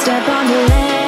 step on the land.